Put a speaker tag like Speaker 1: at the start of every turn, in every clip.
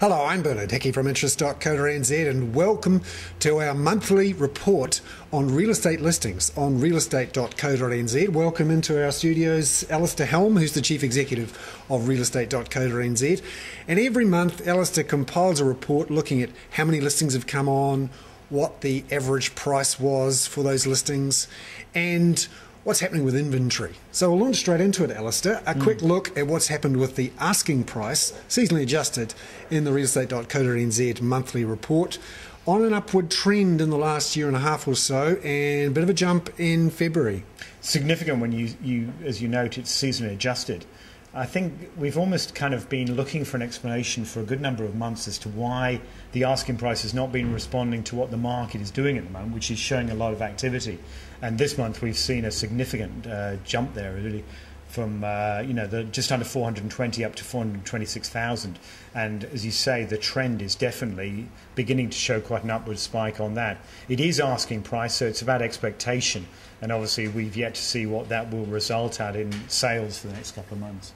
Speaker 1: Hello, I'm Bernard Hickey from interest.co.nz and welcome to our monthly report on real estate listings on realestate.co.nz. Welcome into our studios, Alistair Helm, who's the Chief Executive of realestate.co.nz. And every month, Alistair compiles a report looking at how many listings have come on, what the average price was for those listings, and what's happening with inventory. So we'll launch straight into it, Alistair. A mm. quick look at what's happened with the asking price, seasonally adjusted, in the realestate.co.nz monthly report. On an upward trend in the last year and a half or so, and a bit of a jump in February.
Speaker 2: Significant when you, you as you note, it's seasonally adjusted. I think we've almost kind of been looking for an explanation for a good number of months as to why the asking price has not been responding to what the market is doing at the moment, which is showing a lot of activity. And this month we've seen a significant uh, jump there, really, from uh, you know the, just under 420 up to 426,000. And as you say, the trend is definitely beginning to show quite an upward spike on that. It is asking price, so it's about expectation. And obviously, we've yet to see what that will result at in sales for the next couple of months.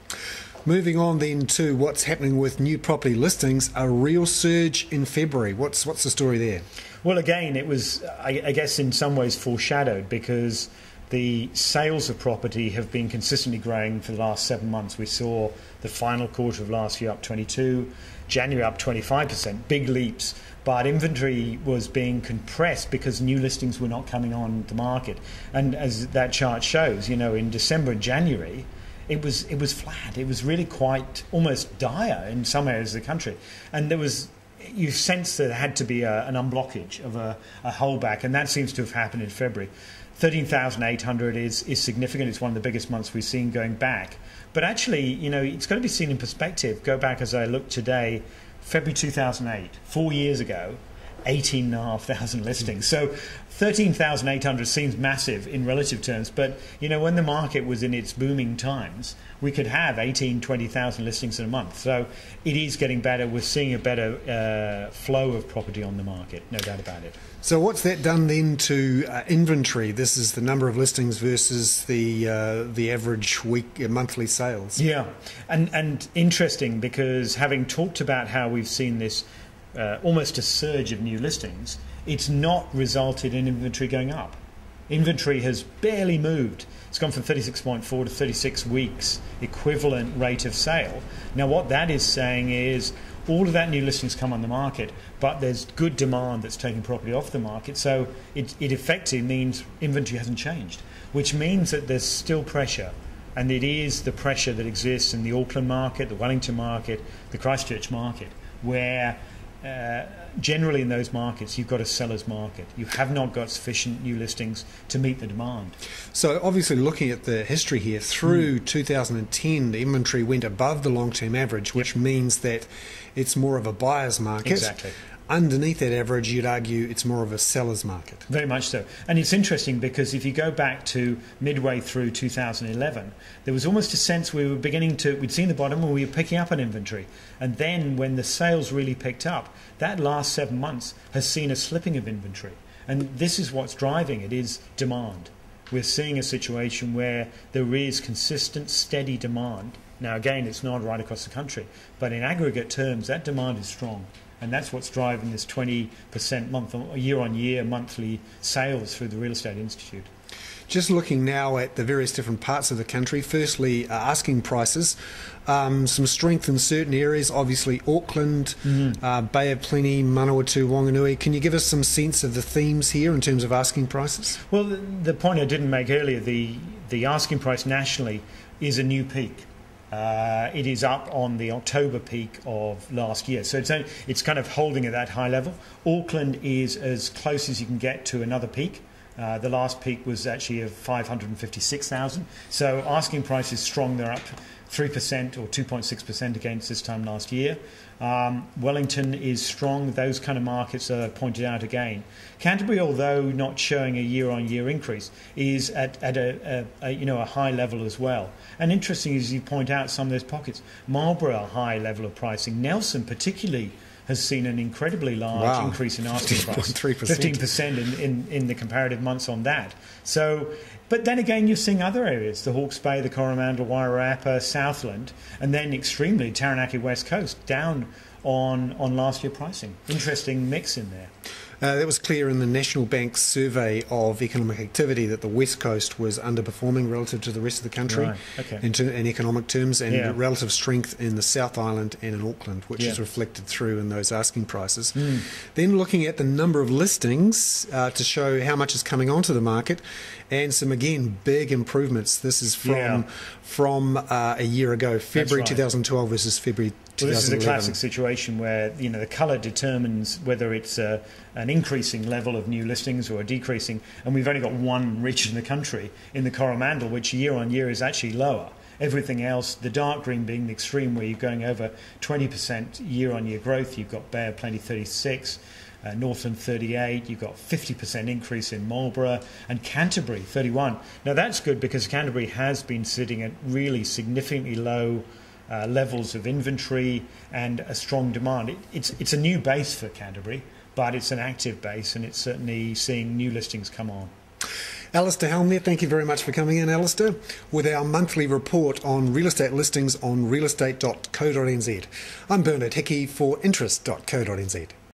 Speaker 1: Moving on then to what's happening with new property listings, a real surge in February. What's what's the story there?
Speaker 2: Well, again, it was, I, I guess, in some ways foreshadowed because the sales of property have been consistently growing for the last seven months. We saw the final quarter of last year up 22, January up 25%, big leaps. But inventory was being compressed because new listings were not coming on the market. And as that chart shows, you know, in December and January, it was it was flat. It was really quite almost dire in some areas of the country, and there was you sense that there had to be a, an unblockage of a, a holdback, and that seems to have happened in February. 13,800 is, is significant. It's one of the biggest months we've seen going back. But actually, you know, it's got to be seen in perspective. Go back as I look today, February 2008, four years ago, 18,500 listings. So 13,800 seems massive in relative terms, but you know when the market was in its booming times, we could have 18, 20,000 listings in a month. So it is getting better. We're seeing a better uh, flow of property on the market, no doubt about it.
Speaker 1: So what's that done then to uh, inventory? This is the number of listings versus the uh, the average week uh, monthly sales.
Speaker 2: Yeah, and and interesting because having talked about how we've seen this uh, almost a surge of new listings, it's not resulted in inventory going up. Inventory has barely moved. It's gone from 36.4 to 36 weeks equivalent rate of sale. Now, what that is saying is all of that new listings come on the market, but there's good demand that's taking property off the market. So it, it effectively means inventory hasn't changed, which means that there's still pressure. And it is the pressure that exists in the Auckland market, the Wellington market, the Christchurch market, where uh, generally in those markets, you've got a seller's market. You have not got sufficient new listings to meet the demand.
Speaker 1: So, obviously, looking at the history here, through mm. 2010, the inventory went above the long term average, which yep. means that it's more of a buyer's market.
Speaker 2: Exactly
Speaker 1: underneath that average, you'd argue it's more of a seller's market.
Speaker 2: Very much so. And it's interesting because if you go back to midway through 2011, there was almost a sense we were beginning to, we'd seen the bottom and we were picking up an inventory. And then when the sales really picked up, that last seven months has seen a slipping of inventory. And this is what's driving it is demand. We're seeing a situation where there is consistent, steady demand. Now, again, it's not right across the country, but in aggregate terms, that demand is strong and that's what's driving this 20% month year on year monthly sales through the Real Estate Institute.
Speaker 1: Just looking now at the various different parts of the country, firstly, uh, asking prices, um, some strength in certain areas, obviously Auckland, mm-hmm. uh, Bay of Plenty, Manawatu, Wanganui. Can you give us some sense of the themes here in terms of asking prices?
Speaker 2: Well, the, the point I didn't make earlier, the, the asking price nationally is a new peak. Uh, it is up on the October peak of last year. So it's, it's kind of holding at that high level. Auckland is as close as you can get to another peak. Uh, the last peak was actually of 556,000. So asking price is strong. They're up 3% or 2.6% against this time last year. Um, Wellington is strong. Those kind of markets are pointed out again. Canterbury, although not showing a year-on-year increase, is at, at a, a, a, you know a high level as well. And interesting as you point out some of those pockets. Marlborough, high level of pricing. Nelson, particularly has seen an incredibly large wow. increase in asking price, 15% in, in, in the comparative months on that. So, but then again, you're seeing other areas, the Hawke's Bay, the Coromandel, Wairarapa, Southland, and then extremely Taranaki West Coast, down on, on last year pricing. Interesting mix in there.
Speaker 1: Uh, that was clear in the National Bank's survey of economic activity that the West Coast was underperforming relative to the rest of the country
Speaker 2: right. okay.
Speaker 1: in, ter- in, economic terms, and
Speaker 2: yeah.
Speaker 1: relative strength in the South Island and in Auckland, which yeah. is reflected through in those asking prices.
Speaker 2: Mm.
Speaker 1: Then looking at the number of listings uh, to show how much is coming onto the market, and some again big improvements. This is from
Speaker 2: yeah.
Speaker 1: from uh, a year ago, February
Speaker 2: right.
Speaker 1: 2012 versus February
Speaker 2: well, this is a classic situation where you know the colour determines whether it's a, an increasing level of new listings or a decreasing, and we've only got one region in the country in the Coromandel, which year on year is actually lower. Everything else, the dark green being the extreme where you're going over 20% year on year growth. You've got of Plenty 36, uh, Northland 38, you've got 50% increase in Marlborough, and Canterbury 31. Now that's good because Canterbury has been sitting at really significantly low uh, levels of inventory and a strong demand. It, it's, it's a new base for Canterbury, but it's an active base and it's certainly seeing new listings come on.
Speaker 1: Alistair Helm there, thank you very much for coming in, Alistair, with our monthly report on real estate listings on realestate.co.nz. I'm Bernard Hickey for interest.co.nz.